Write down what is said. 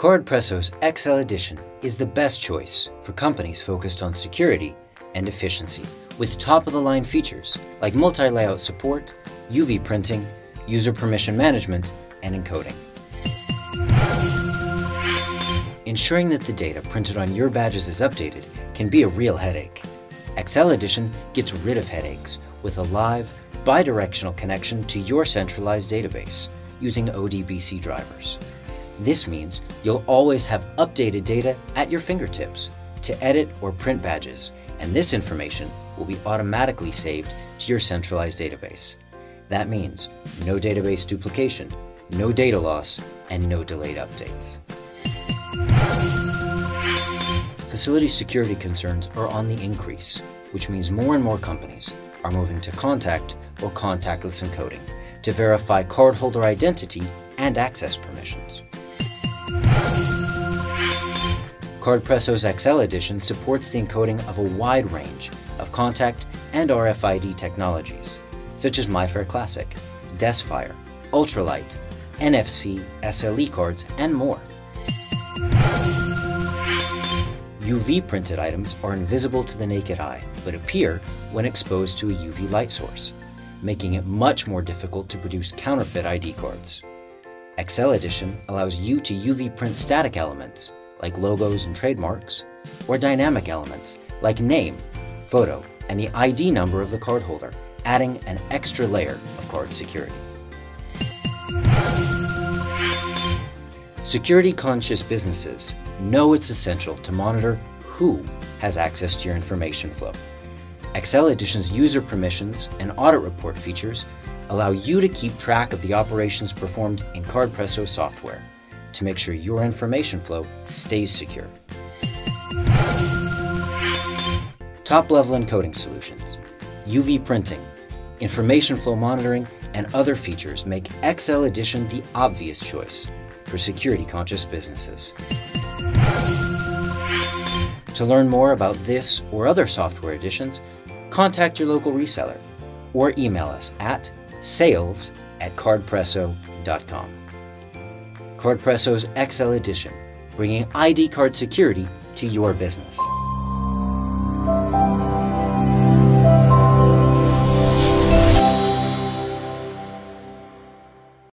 CardPresso's XL Edition is the best choice for companies focused on security and efficiency, with top-of-the-line features like multi-layout support, UV printing, user permission management, and encoding. Ensuring that the data printed on your badges is updated can be a real headache. XL Edition gets rid of headaches with a live, bidirectional connection to your centralized database using ODBC drivers. This means you'll always have updated data at your fingertips to edit or print badges, and this information will be automatically saved to your centralized database. That means no database duplication, no data loss, and no delayed updates. Facility security concerns are on the increase, which means more and more companies are moving to contact or contactless encoding to verify cardholder identity and access permissions. CardPresso's XL Edition supports the encoding of a wide range of contact and RFID technologies, such as MIFARE Classic, DESFire, Ultralight, NFC, SLE cards, and more. UV printed items are invisible to the naked eye, but appear when exposed to a UV light source, making it much more difficult to produce counterfeit ID cards. XL Edition allows you to UV print static elements, like logos and trademarks, or dynamic elements, like name, photo, and the ID number of the cardholder, adding an extra layer of card security. Security-conscious businesses know it's essential to monitor who has access to your information flow. XL Edition's user permissions and audit report features allow you to keep track of the operations performed in CardPresso software to make sure your information flow stays secure. Top-level encoding solutions, UV printing, information flow monitoring, and other features make XL Edition the obvious choice for security-conscious businesses. To learn more about this or other software editions, contact your local reseller or email us at sales at cardpresso.com. CardPresso's XL Edition, bringing ID card security to your business.